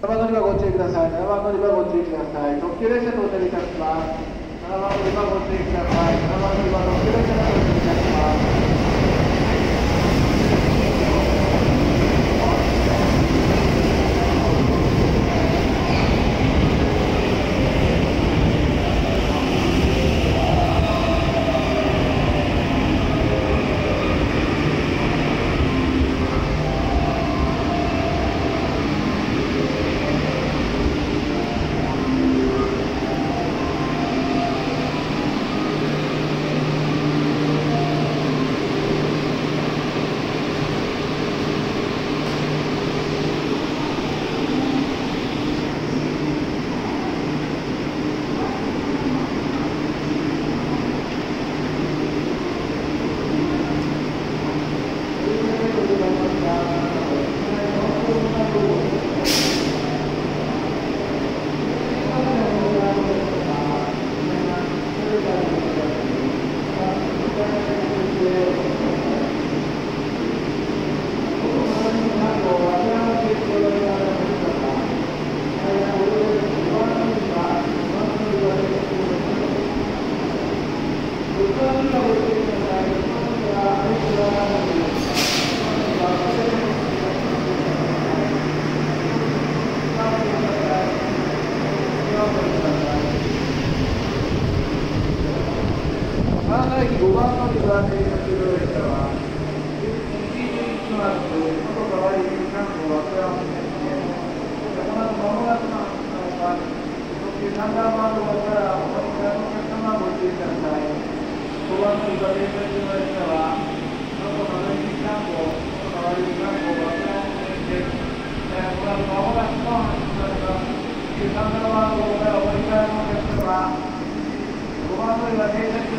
山乗り場ご注意ください。山乗り場ご注意ください。特急列車到着いたします。山乗り場ご注意ください。山乗り場特急列車到着いたします。番台5番は停列車は、外、の、ンーワード乗りの客様ご注意ください。り場停車の列車は、外、外、か、中